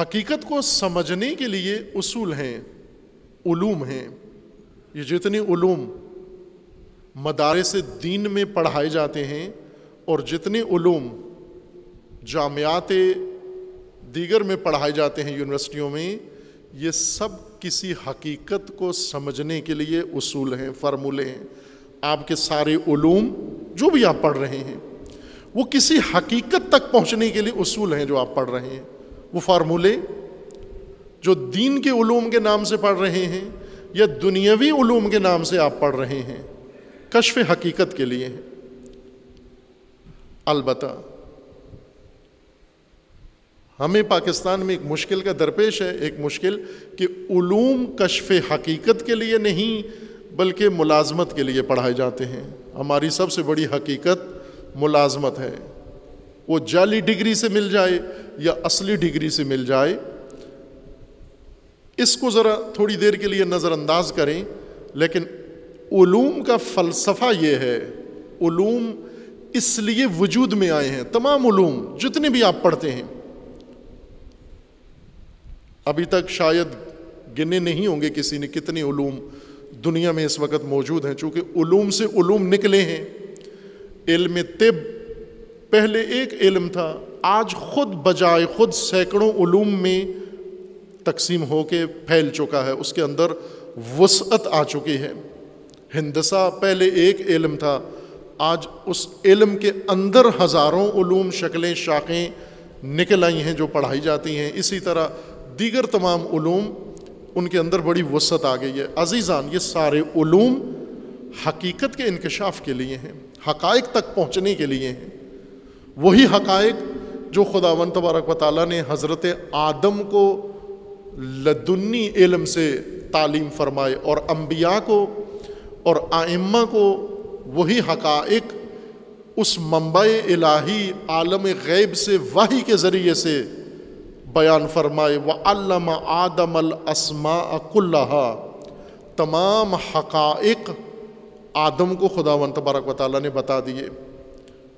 حقیقت کو سمجھنے کے لیے اصول ہیں، علوم ہیں۔ یہ جتنے علوم مدارس دین میں پڑھائے جاتے ہیں اور جتنے علوم جامعات دیگر میں پڑھائے جاتے ہیں یونیورسٹیوں میں، یہ سب کسی حقیقت کو سمجھنے کے لیے اصول ہیں، فارمولے ہیں۔ آپ کے سارے علوم جو بھی آپ پڑھ رہے ہیں، وہ کسی حقیقت تک پہنچنے کے لیے اصول ہیں جو آپ پڑھ رہے ہیں۔ وہ فارمولے جو دین کے علوم کے نام سے پڑھ رہے ہیں یا دنیاوی علوم کے نام سے آپ پڑھ رہے ہیں، کشف حقیقت کے لیے ہیں۔ البتہ ہمیں پاکستان میں ایک مشکل کا درپیش ہے، ایک مشکل کہ علوم کشف حقیقت کے لیے نہیں، بلکہ ملازمت کے لیے پڑھائے جاتے ہیں۔ ہماری سب سے بڑی حقیقت ملازمت ہے۔ وہ جعلی ڈگری سے مل جائے یا اصلی ڈگری سے مل جائے، اس کو ذرا تھوڑی دیر کے لیے نظر انداز کریں۔ لیکن علوم کا فلسفہ یہ ہے، علوم اس لیے وجود میں آئے ہیں، تمام علوم جتنے بھی آپ پڑھتے ہیں۔ ابھی تک شاید گنے نہیں ہوں گے کسی نے کتنے علوم دنیا میں اس وقت موجود ہیں، چونکہ علوم سے علوم نکلے ہیں۔ علم طب پہلے ایک علم تھا، آج خود بجائے خود سینکڑوں علوم میں تقسیم ہو کے پھیل چکا ہے، اس کے اندر وسعت آ چکی ہے۔ ہندسہ پہلے ایک علم تھا، آج اس علم کے اندر ہزاروں علوم، شکلیں، شاخیں نکل آئی ہیں جو پڑھائی جاتی ہیں۔ اسی طرح دیگر تمام علوم، ان کے اندر بڑی وسعت آ گئی ہے۔ عزیزان، یہ سارے علوم حقیقت کے انکشاف کے لیے ہیں، حقائق تک پہنچنے کے لیے ہیں۔ وہی حقائق جو خدا و تبارک و تعالیٰ نے حضرت آدم کو لدنی علم سے تعلیم فرمائے اور انبیاء کو اور آئمہ کو وہی حقائق اس منبع الہی عالم غیب سے واہی کے ذریعے سے بیان فرمائے و علامہ آدم الاسماء اکلّہ تمام حقائق آدم کو خدا و تبارک و تعالیٰ نے بتا دیے۔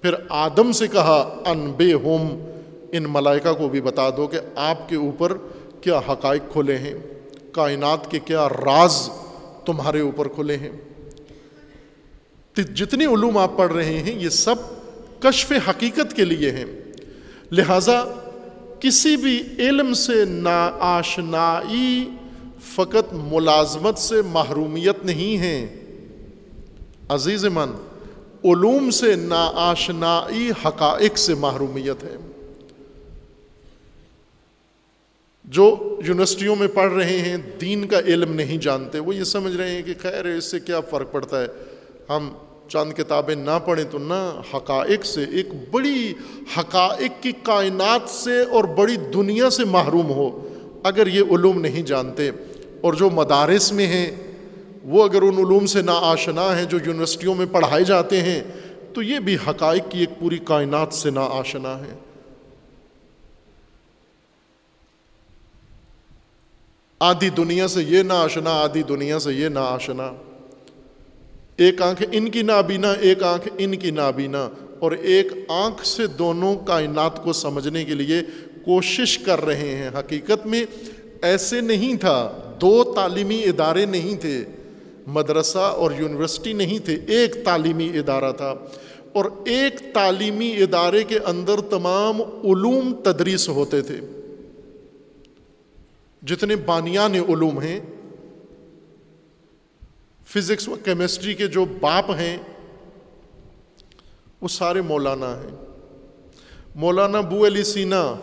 پھر آدم سے کہا ان بے ہوم ان ملائکہ کو بھی بتا دو کہ آپ کے اوپر کیا حقائق کھلے ہیں، کائنات کے کیا راز تمہارے اوپر کھلے ہیں۔ جتنے علوم آپ پڑھ رہے ہیں، یہ سب کشف حقیقت کے لیے ہیں۔ لہٰذا کسی بھی علم سے نا آشنائی فقط ملازمت سے محرومیت نہیں ہے۔ عزیز من علوم سے نا آشنائی حقائق سے محرومیت ہے۔ جو یونیورسٹیوں میں پڑھ رہے ہیں، دین کا علم نہیں جانتے، وہ یہ سمجھ رہے ہیں کہ خیر، اس سے کیا فرق پڑتا ہے؟ ہم چاند کتابیں نہ پڑھیں تو نہ حقائق سے، ایک بڑی حقائق کی کائنات سے اور بڑی دنیا سے محروم ہو۔ اگر یہ علوم نہیں جانتے اور جو مدارس میں ہیں وہ اگر ان علوم سے نا آشنا ہیں جو یونیورسٹیوں میں پڑھائے جاتے ہیں، تو یہ بھی حقائق کی ایک پوری کائنات سے نا آشنا ہے۔ آدھی دنیا سے یہ نہ آشنا آدھی دنیا سے یہ نہ آشنا ایک آنکھ ان کی نابینا، ایک آنکھ ان کی نابینا۔ اور ایک آنکھ سے دونوں کائنات کو سمجھنے کے لیے کوشش کر رہے ہیں۔ حقیقت میں ایسے نہیں تھا، دو تعلیمی ادارے نہیں تھے۔ مدرسہ اور یونیورسٹی نہیں تھے، ایک تعلیمی ادارہ تھا۔ اور ایک تعلیمی ادارے کے اندر تمام علوم تدریس ہوتے تھے۔ جتنے بانیان علوم ہیں، فزکس و کیمسٹری کے جو باپ ہیں، وہ سارے مولانا ہیں۔ مولانا بو علی سینا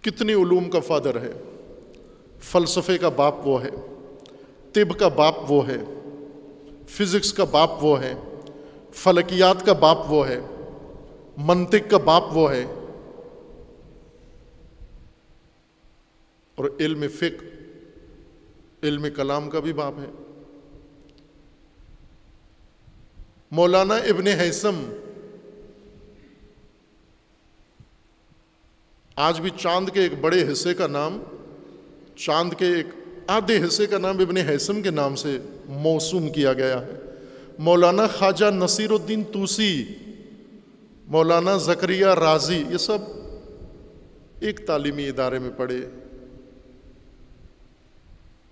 کتنے علوم کا فادر ہے، فلسفے کا باپ وہ ہے۔ طب کا باپ وہ ہے، فزکس کا باپ وہ ہے، فلکیات کا باپ وہ ہے، منطق کا باپ وہ ہے۔ اور علم فکر علم کلام کا بھی باپ ہے۔ مولانا ابن حیثم، آج بھی چاند کے ایک بڑے حصے کا نام، چاند کے ایک آدھے حصے کا نام ابن حیثم کے نام سے موسوم کیا گیا ہے۔ مولانا خواجہ نصیر الدین توسی مولانا زکریہ راضی یہ سب ایک تعلیمی ادارے میں پڑھے۔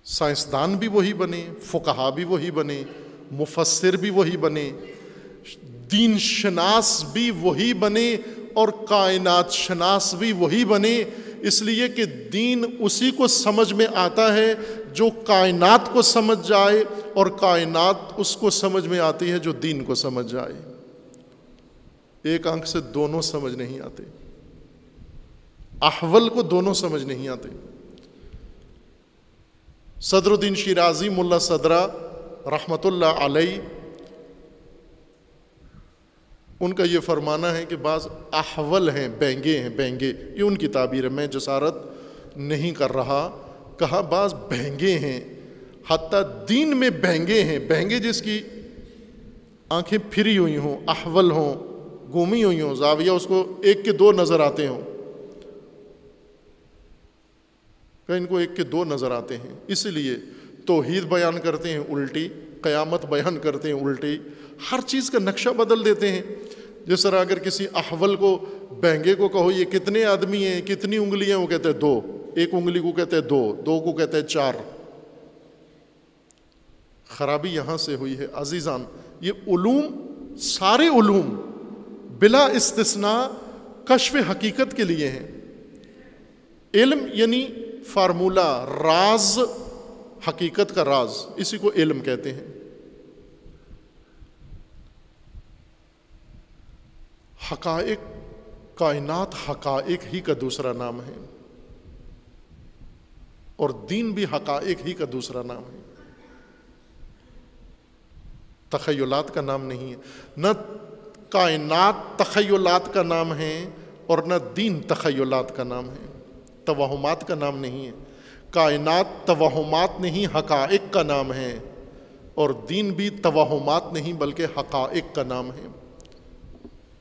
سائنسدان بھی وہی بنے، فقہا بھی وہی بنے، مفسر بھی وہی بنے، دین شناس بھی وہی بنے اور کائنات شناس بھی وہی بنے۔ اس لیے کہ دین اسی کو سمجھ میں آتا ہے جو کائنات کو سمجھ جائے اور کائنات اس کو سمجھ میں آتی ہے جو دین کو سمجھ جائے۔ ایک آنکھ سے دونوں سمجھ نہیں آتے۔ احول کو دونوں سمجھ نہیں آتے۔ صدر الدین شیرازی، ملا صدرہ رحمۃ اللہ علیہ ان کا یہ فرمانا ہے کہ بعض احول ہیں، بینگے ہیں، بینگے، یہ ان کی تعبیر ہے۔ میں جسارت نہیں کر رہا۔ کہا، بعض بہنگے ہیں، حتیٰ دین میں بہنگے ہیں۔ بہنگے جس کی آنکھیں پھری ہوئی ہوں، احول ہوں، گومی ہوئی ہوں، زاویہ اس کو ایک کے دو نظر آتے ہوں۔ کہ ان کو ایک کے دو نظر آتے ہیں۔ اس لیے توحید بیان کرتے ہیں، الٹی۔ قیامت بیان کرتے ہیں الٹی ہر چیز کا نقشہ بدل دیتے ہیں۔ جس طرح اگر کسی احول کو بہنگے کو کہو، یہ کتنے آدمی ہیں، کتنی انگلیاں، وہ کہتے ہیں دو۔ ایک انگلی کو کہتے ہیں دو دو کو کہتے ہیں چار۔ خرابی یہاں سے ہوئی ہے۔ عزیزان، یہ علوم، سارے علوم بلا استثناء کشف حقیقت کے لیے ہیں۔ علم یعنی فارمولہ راز، حقیقت کا راز، اسی کو علم کہتے ہیں۔ حقائق، کائنات حقائق ہی کا دوسرا نام ہے۔ اور دین بھی حقائق ہی کا دوسرا نام ہے۔ تخیلات کا نام نہیں ہے۔ نہ کائنات تخیلات کا نام ہے اور نہ دین تخیلات کا نام ہے۔ توہمات کا نام نہیں ہے۔ کائنات توہمات نہیں، حقائق کا نام ہے۔ اور دین بھی توہمات نہیں، بلکہ حقائق کا نام ہے۔